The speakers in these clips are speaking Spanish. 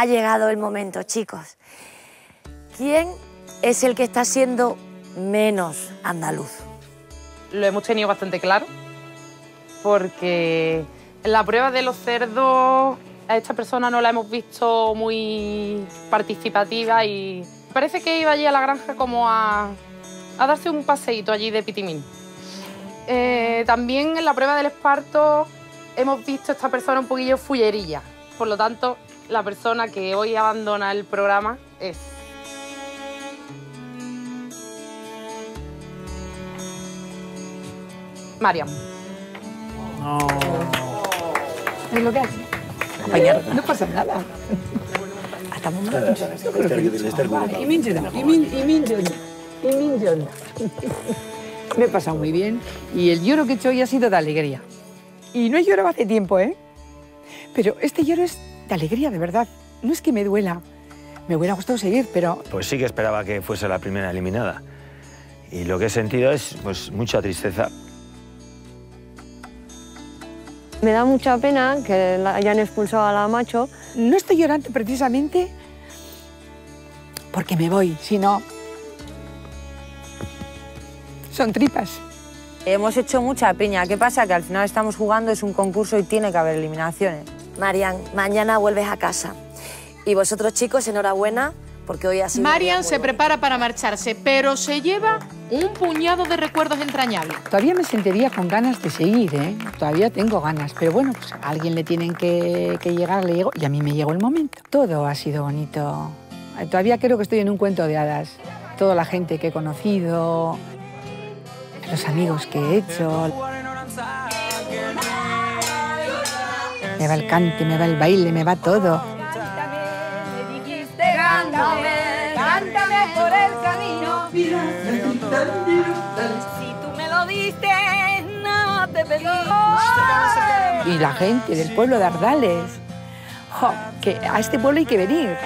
Ha llegado el momento, chicos. ¿Quién es el que está siendo menos andaluz? Lo hemos tenido bastante claro, porque en la prueba de los cerdos a esta persona no la hemos visto muy participativa y parece que iba allí a la granja como a, a darse un paseíto allí de pitimín. Eh, también en la prueba del esparto hemos visto a esta persona un poquillo fullerilla. Por lo tanto, la persona que hoy abandona el programa es... Mariam. ¿Es lo que hace? No pasa nada. Hasta muy mal. Y minchona, y min- y minchona, y minchona. Me he pasado muy bien y el lloro que he hecho hoy ha sido de alegría. Y no he llorado hace tiempo, ¿eh? Pero este lloro es de alegría, de verdad. No es que me duela. Me hubiera gustado seguir, pero Pues sí que esperaba que fuese la primera eliminada. Y lo que he sentido es pues mucha tristeza. Me da mucha pena que la hayan expulsado a la macho. no estoy llorando precisamente porque me voy, sino son tripas. Hemos hecho mucha piña. ¿Qué pasa? Que al final estamos jugando, es un concurso y tiene que haber eliminaciones. Marian, mañana vuelves a casa. Y vosotros, chicos, enhorabuena, porque hoy ha sido... Marian se prepara para marcharse, pero se lleva un puñado de recuerdos entrañables. Todavía me sentiría con ganas de seguir, ¿eh? Todavía tengo ganas, pero bueno, pues a alguien le tienen que, que llegar, le llego, y a mí me llegó el momento. Todo ha sido bonito. Todavía creo que estoy en un cuento de hadas. Toda la gente que he conocido, los amigos que he hecho. Me va el cante, me va el baile, me va todo. cántame por el camino. Si tú me lo diste, no te pedí. Y la gente del pueblo de Ardales. Jo, que a este pueblo hay que venir.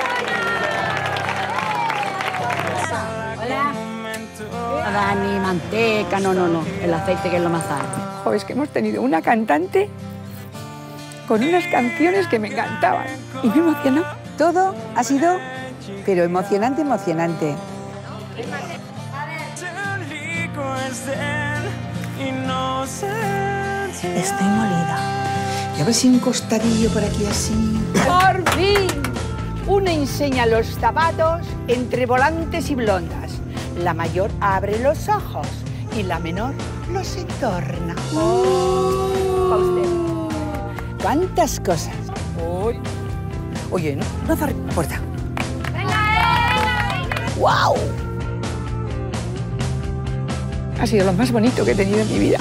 Ni manteca, no, no, no. El aceite que es lo más sano. Jo, es que hemos tenido una cantante con unas canciones que me encantaban. Y me emocionó. Todo ha sido, pero emocionante, emocionante. Estoy molida. Y a ver si un costadillo por aquí así. ¡Por fin! Una enseña los zapatos entre volantes y blondas. La mayor abre los ojos y la menor los entorna. Pa' usted. ¿Cuántas cosas? Uy. Oye, no, no cerré la puerta. ¡Wow! Ha sido lo más bonito que he tenido en mi vida.